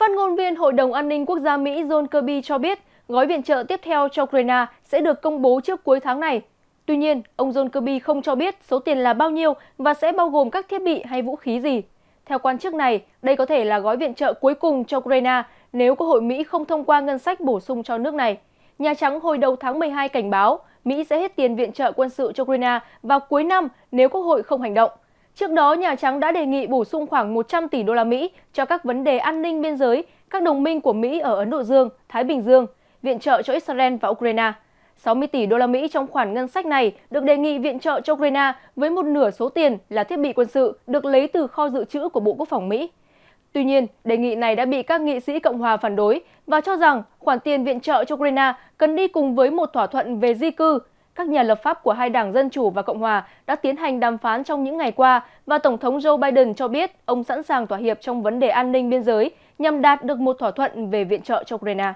Phát ngôn viên Hội đồng An ninh Quốc gia Mỹ John Kirby cho biết gói viện trợ tiếp theo cho Ukraine sẽ được công bố trước cuối tháng này. Tuy nhiên, ông John Kirby không cho biết số tiền là bao nhiêu và sẽ bao gồm các thiết bị hay vũ khí gì. Theo quan chức này, đây có thể là gói viện trợ cuối cùng cho Ukraine nếu Quốc hội Mỹ không thông qua ngân sách bổ sung cho nước này. Nhà Trắng hồi đầu tháng 12 cảnh báo Mỹ sẽ hết tiền viện trợ quân sự cho Ukraine vào cuối năm nếu Quốc hội không hành động. Trước đó, Nhà Trắng đã đề nghị bổ sung khoảng 100 tỷ đô la Mỹ cho các vấn đề an ninh biên giới, các đồng minh của Mỹ ở Ấn Độ Dương, Thái Bình Dương, viện trợ cho Israel và Ukraine. 60 tỷ đô la Mỹ trong khoản ngân sách này được đề nghị viện trợ cho Ukraine với một nửa số tiền là thiết bị quân sự được lấy từ kho dự trữ của Bộ Quốc phòng Mỹ. Tuy nhiên, đề nghị này đã bị các nghị sĩ Cộng hòa phản đối và cho rằng khoản tiền viện trợ cho Ukraine cần đi cùng với một thỏa thuận về di cư. Các nhà lập pháp của hai đảng Dân Chủ và Cộng hòa đã tiến hành đàm phán trong những ngày qua và Tổng thống Joe Biden cho biết ông sẵn sàng thỏa hiệp trong vấn đề an ninh biên giới nhằm đạt được một thỏa thuận về viện trợ cho Ukraine.